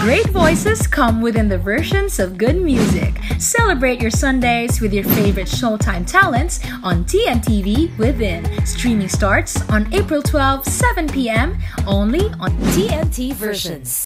Great voices come within the versions of good music. Celebrate your Sundays with your favorite Showtime talents on TNTV Within. Streaming starts on April 12, 7 p.m. only on TNT versions.